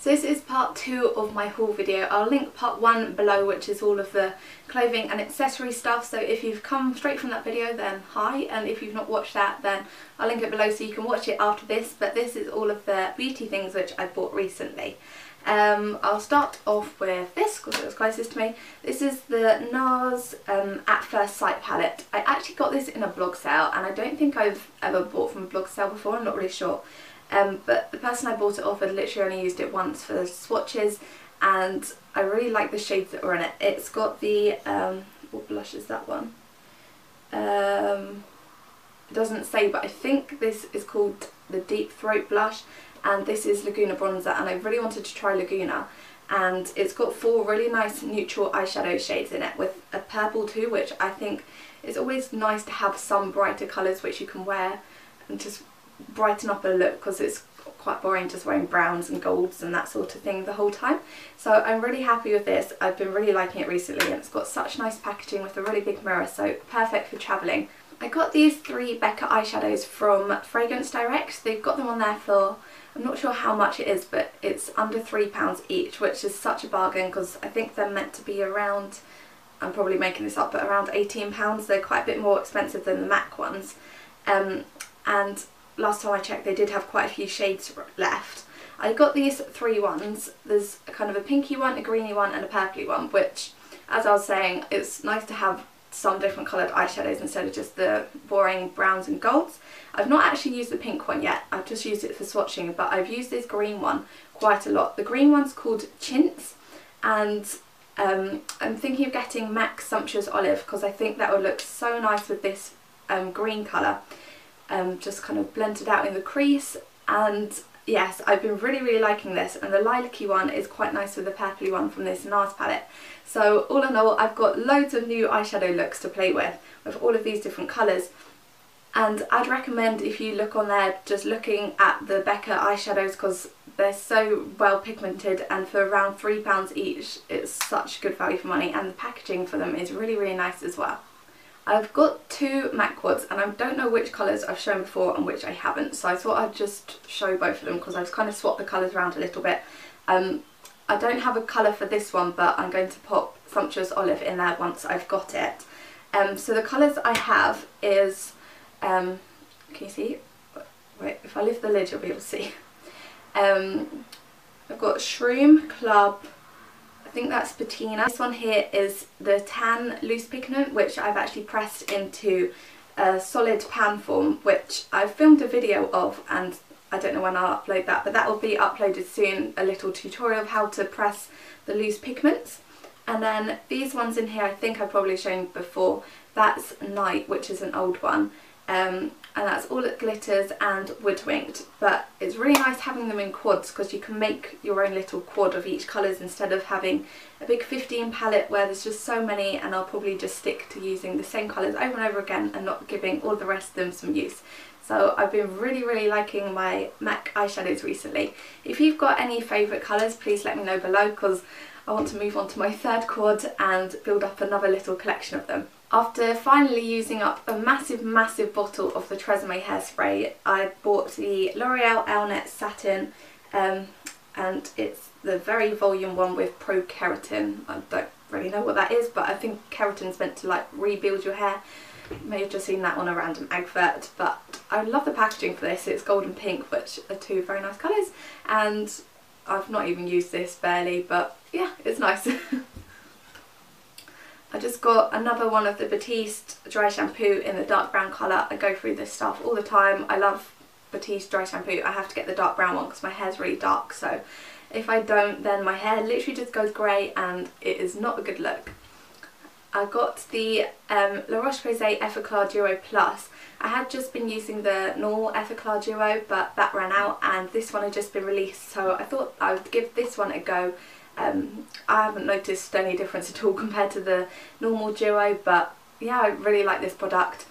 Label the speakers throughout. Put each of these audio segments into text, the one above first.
Speaker 1: So this is part two of my haul video. I'll link part one below which is all of the clothing and accessory stuff so if you've come straight from that video then hi and if you've not watched that then I'll link it below so you can watch it after this but this is all of the beauty things which I bought recently. Um, I'll start off with this because it was closest to me. This is the NARS um, At First Sight palette. I actually got this in a blog sale and I don't think I've ever bought from a blog sale before, I'm not really sure. Um, but the person I bought it off had literally only used it once for swatches and I really like the shades that were in it. It's got the, um, what blush is that one? Um, it doesn't say but I think this is called the Deep Throat Blush and this is Laguna Bronzer and I really wanted to try Laguna and it's got four really nice neutral eyeshadow shades in it with a purple too which I think is always nice to have some brighter colours which you can wear and just brighten up a look because it's quite boring just wearing browns and golds and that sort of thing the whole time. So I'm really happy with this. I've been really liking it recently and it's got such nice packaging with a really big mirror so perfect for travelling. I got these three Becca eyeshadows from Fragrance Direct. They've got them on there for, I'm not sure how much it is, but it's under £3 each, which is such a bargain because I think they're meant to be around, I'm probably making this up, but around £18. They're quite a bit more expensive than the MAC ones. Um, and last time I checked they did have quite a few shades left. I got these three ones. There's a kind of a pinky one, a greeny one and a purpley one which as I was saying it's nice to have some different coloured eyeshadows instead of just the boring browns and golds. I've not actually used the pink one yet, I've just used it for swatching but I've used this green one quite a lot. The green one's called Chintz and um, I'm thinking of getting MAC Sumptuous Olive because I think that would look so nice with this um, green colour um, just kind of blended out in the crease. And yes I've been really really liking this. And the lilac one is quite nice with the purpley one from this NARS palette. So all in all I've got loads of new eyeshadow looks to play with with all of these different colours. And I'd recommend if you look on there just looking at the Becca eyeshadows because they're so well pigmented and for around £3 each it's such good value for money. And the packaging for them is really really nice as well. I've got two MAC quads and I don't know which colours I've shown before and which I haven't so I thought I'd just show both of them because I've kind of swapped the colours around a little bit. Um, I don't have a colour for this one but I'm going to pop Sumptuous Olive in there once I've got it. Um, so the colours I have is, um, can you see? Wait, if I lift the lid you'll be able to see. Um, I've got Shroom, Club, I think that's patina. This one here is the Tan Loose Pigment which I've actually pressed into a solid pan form which I've filmed a video of and I don't know when I'll upload that but that will be uploaded soon, a little tutorial of how to press the loose pigments. And then these ones in here I think I've probably shown before, that's Night which is an old one. Um, and that's All That Glitters and woodwinked but it's really nice having them in quads because you can make your own little quad of each colours instead of having a big 15 palette where there's just so many and I'll probably just stick to using the same colours over and over again and not giving all the rest of them some use. So I've been really really liking my MAC eyeshadows recently. If you've got any favourite colours please let me know below because I want to move on to my third quad and build up another little collection of them. After finally using up a massive, massive bottle of the Tresemme hairspray, I bought the L'Oreal Elnet Satin um, and it's the very volume one with Pro Keratin. I don't really know what that is, but I think keratin's meant to like rebuild your hair. You may have just seen that on a random advert, but I love the packaging for this. It's gold and pink, which are two very nice colours, and I've not even used this barely, but yeah, it's nice. Just got another one of the Batiste dry shampoo in the dark brown colour. I go through this stuff all the time. I love Batiste dry shampoo. I have to get the dark brown one because my hair's really dark so if I don't then my hair literally just goes grey and it is not a good look. I got the um, La Roche-Posay Effaclar Duo Plus. I had just been using the normal Effaclar Duo but that ran out and this one had just been released so I thought I would give this one a go um, I haven't noticed any difference at all compared to the normal duo but yeah I really like this product.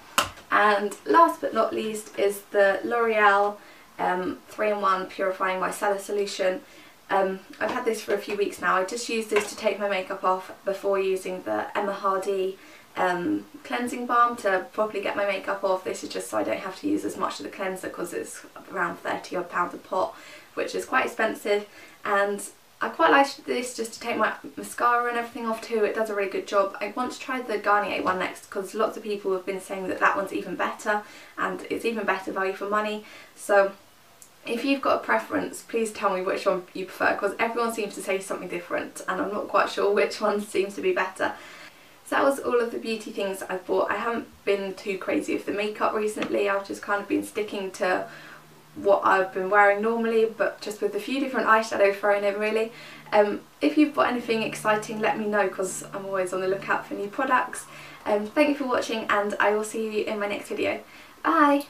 Speaker 1: And last but not least is the L'Oreal 3-in-1 um, Purifying Micellar Solution. Um, I've had this for a few weeks now. I just used this to take my makeup off before using the Emma Hardy um, cleansing balm to properly get my makeup off. This is just so I don't have to use as much of the cleanser because it's around 30 odd pounds a pot which is quite expensive and I quite like this just to take my mascara and everything off too. It does a really good job. I want to try the Garnier one next because lots of people have been saying that that one's even better and it's even better value for money. So if you've got a preference, please tell me which one you prefer because everyone seems to say something different and I'm not quite sure which one seems to be better. So that was all of the beauty things I bought. I haven't been too crazy with the makeup recently. I've just kind of been sticking to what I've been wearing normally but just with a few different eyeshadow thrown in really. Um, if you've got anything exciting let me know because I'm always on the lookout for new products. Um, thank you for watching and I will see you in my next video. Bye!